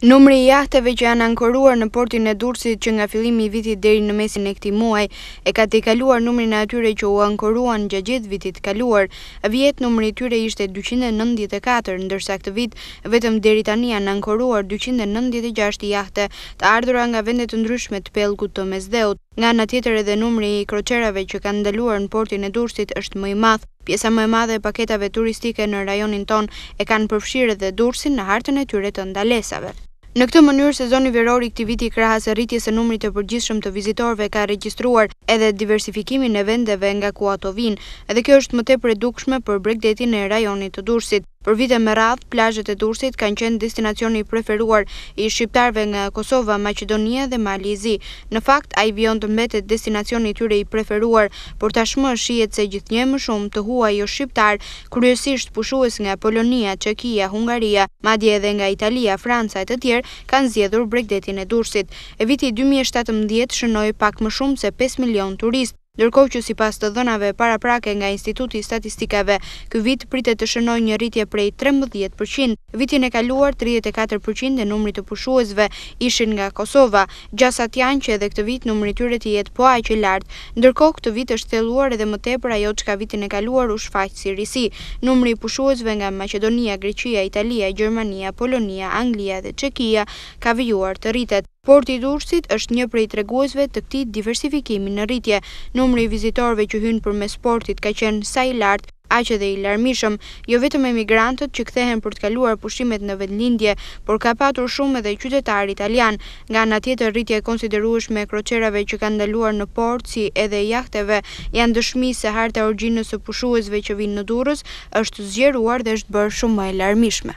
Numri i jahteve që janë ankoruar në portin e Durrësit që nga fillimi i vitit deri në mesin e këtij muaji e ka tejkaluar numrin e atyre që u ankoruan gjatë gjithë vitit të kaluar. Vjet numri i tyre ishte dyqind e nëntëdhjetë e katër, ndërsa këtë vit vetëm deri tani janë ankoruar dyqind e nëntëdhjetë e gjashtë jahte të ardhura nga vende të ndryshme të pellgut të Mesdheut. Nga ana tjetër edhe numri i kroçerave që kanë ndaluar në portin e Durrësit është më i madh. Pjesa më e madhe e paketave turistike në rajonin tonë e kanë përfshirë edhe Durrësin në hartën e tyre të ndalesave. Në këtë mënyrë sezoni veror i këtij viti krahas rritjes së numrit të përgjithshëm të vizitorëve ka regjistruar edhe diversifikimin e vendeve nga ku ato vijnë dhe kjo është më tepër e dukshme për bregdetin e rajonit të Durrësit. Për vite me radhë, plazhet e Durrësit kanë qenë destinacioni i preferuar i shqiptarëve nga Kosova, Maqedonia dhe Mali i Zi. Në fakt, ai vijon të mbetet destinacioni i tyre i preferuar, por tashmë shihet se gjithnjë e më shumë të huaj joshqiptarë, kryesisht pushues nga Polonia, Çekia, Hungaria, madje edhe nga Italia, Franca e të tjerë, kanë zgjedhur bregdetin e Durrësit. E viti dy mijë e shtatëmbëdhjetë shënoi pak më shumë se pesë milionë turistë. Ndërkohë që sipas të dhënave paraprake nga Instituti i Statistikave, ky vit pritet të shënojë një rritje prej trembëdhjetë për qind. Vitin e kaluar tridhjetë e katër për qind e numrit të pushuesve ishin nga Kosova. Gjasat janë që edhe këtë vit numri i tyre të jetë po aq i lartë. Ndërkohë këtë vit është thelluar edhe më tepër ajo çka vitin e kaluar u shfaq si risi, numri i pushuesve nga Maqedonia, Greqia, Italia, Gjermania, Polonia, Anglia dhe Çekia ka vijuar të rritet. Porti i Durrësit është një prej treguesve të këtij diversifikimi në rritje. Numri i vizitorëve që hyjnë përmes portit ka qenë sa i lartë, aq edhe i larmishëm. Jo vetëm emigrantët që kthehen për të kaluar pushimet në vendlindje, por ka patur shumë edhe qytetarë italianë. Nga ana tjetër, rritja e konsiderueshme e kroçerave që kanë ndaluar në port, si edhe e jahteve, janë dëshmi se harta e origjinës së pushuesve që vijnë në Durrës është zgjeruar dhe është bërë shumë më e larmishme.